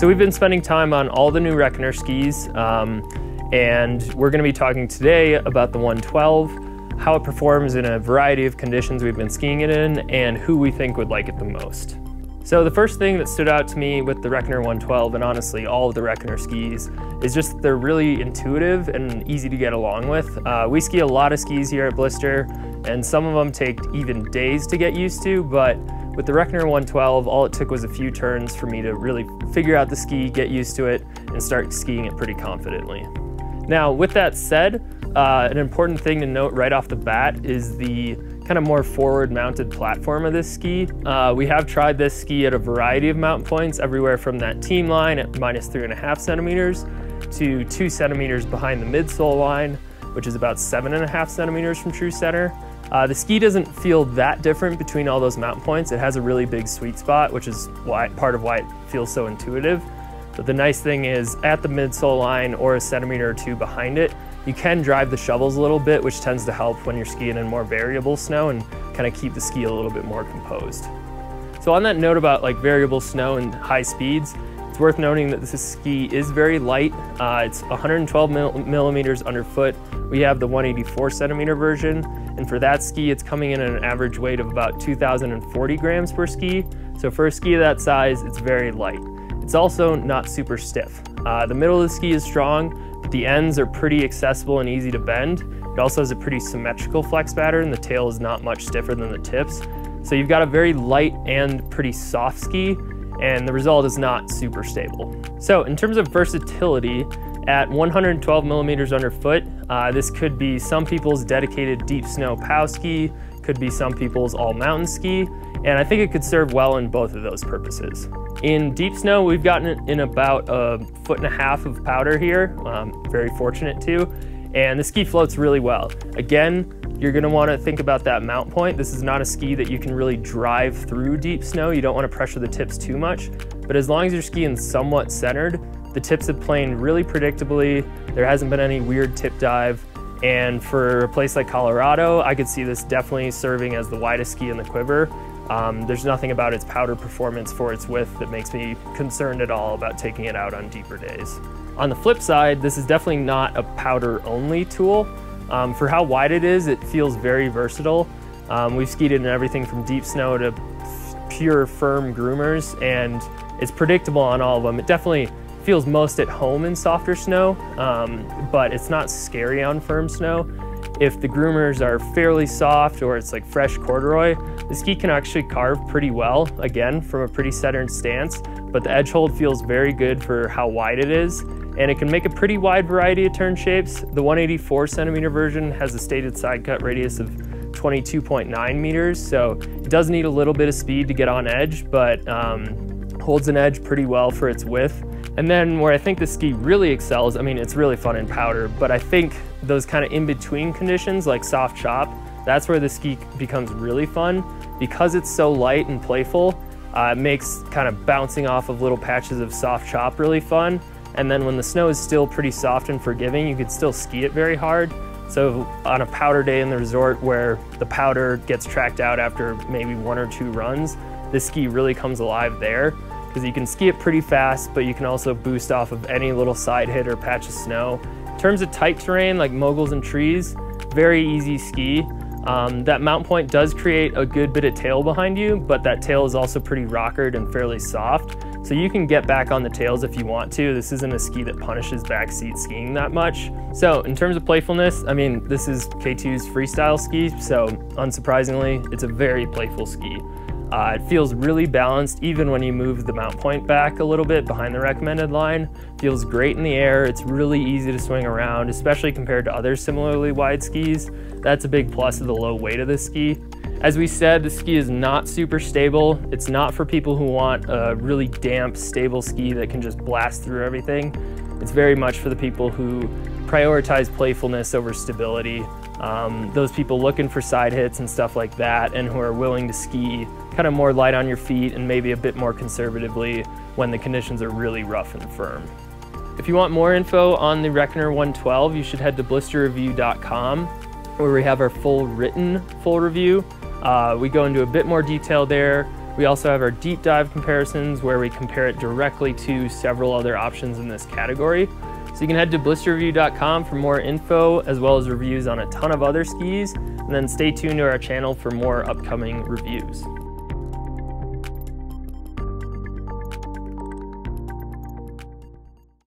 So we've been spending time on all the new Reckoner skis, um, and we're gonna be talking today about the 112, how it performs in a variety of conditions we've been skiing it in, and who we think would like it the most. So the first thing that stood out to me with the Reckoner 112, and honestly all of the Reckoner skis, is just they're really intuitive and easy to get along with. Uh, we ski a lot of skis here at Blister, and some of them take even days to get used to, but with the Reckoner 112, all it took was a few turns for me to really figure out the ski, get used to it, and start skiing it pretty confidently. Now, with that said, uh, an important thing to note right off the bat is the kind of more forward mounted platform of this ski. Uh, we have tried this ski at a variety of mount points, everywhere from that team line at minus three and a half centimeters to two centimeters behind the midsole line, which is about seven and a half centimeters from true center. Uh, the ski doesn't feel that different between all those mount points. It has a really big sweet spot, which is why, part of why it feels so intuitive. But the nice thing is at the midsole line or a centimeter or two behind it, you can drive the shovels a little bit, which tends to help when you're skiing in more variable snow and kind of keep the ski a little bit more composed. So on that note about like variable snow and high speeds, it's worth noting that this ski is very light. Uh, it's 112 millimeters underfoot. We have the 184 centimeter version, and for that ski, it's coming in at an average weight of about 2,040 grams per ski. So for a ski of that size, it's very light. It's also not super stiff. Uh, the middle of the ski is strong, but the ends are pretty accessible and easy to bend. It also has a pretty symmetrical flex pattern. The tail is not much stiffer than the tips. So you've got a very light and pretty soft ski, and the result is not super stable. So in terms of versatility, at 112 millimeters underfoot, uh, this could be some people's dedicated deep snow POW ski, could be some people's all mountain ski, and I think it could serve well in both of those purposes. In deep snow, we've gotten in about a foot and a half of powder here, um, very fortunate too, and the ski floats really well. Again, you're gonna wanna think about that mount point. This is not a ski that you can really drive through deep snow. You don't wanna pressure the tips too much, but as long as you're skiing somewhat centered, the tips have planed really predictably. There hasn't been any weird tip dive. And for a place like Colorado, I could see this definitely serving as the widest ski in the quiver. Um, there's nothing about its powder performance for its width that makes me concerned at all about taking it out on deeper days. On the flip side, this is definitely not a powder only tool. Um, for how wide it is, it feels very versatile. Um, we've skied it in everything from deep snow to pure firm groomers and it's predictable on all of them. It definitely feels most at home in softer snow, um, but it's not scary on firm snow. If the groomers are fairly soft or it's like fresh corduroy, the ski can actually carve pretty well, again, from a pretty centered stance, but the edge hold feels very good for how wide it is, and it can make a pretty wide variety of turn shapes. The 184 centimeter version has a stated side cut radius of 22.9 meters, so it does need a little bit of speed to get on edge, but um, holds an edge pretty well for its width. And then where I think the ski really excels, I mean, it's really fun in powder, but I think those kind of in-between conditions like soft chop, that's where the ski becomes really fun. Because it's so light and playful, uh, it makes kind of bouncing off of little patches of soft chop really fun. And then when the snow is still pretty soft and forgiving, you could still ski it very hard. So on a powder day in the resort where the powder gets tracked out after maybe one or two runs, the ski really comes alive there because you can ski it pretty fast, but you can also boost off of any little side hit or patch of snow. In terms of tight terrain like moguls and trees, very easy ski. Um, that mount point does create a good bit of tail behind you, but that tail is also pretty rockered and fairly soft. So you can get back on the tails if you want to. This isn't a ski that punishes backseat skiing that much. So in terms of playfulness, I mean, this is K2's freestyle ski, so unsurprisingly, it's a very playful ski. Uh, it feels really balanced even when you move the mount point back a little bit behind the recommended line. Feels great in the air. It's really easy to swing around, especially compared to other similarly wide skis. That's a big plus of the low weight of this ski. As we said, the ski is not super stable. It's not for people who want a really damp, stable ski that can just blast through everything. It's very much for the people who prioritize playfulness over stability. Um, those people looking for side hits and stuff like that and who are willing to ski kind of more light on your feet and maybe a bit more conservatively when the conditions are really rough and firm. If you want more info on the Reckoner 112, you should head to blisterreview.com where we have our full written full review. Uh, we go into a bit more detail there We also have our deep dive comparisons where we compare it directly to several other options in this category. So you can head to blisterreview.com for more info as well as reviews on a ton of other skis, and then stay tuned to our channel for more upcoming reviews.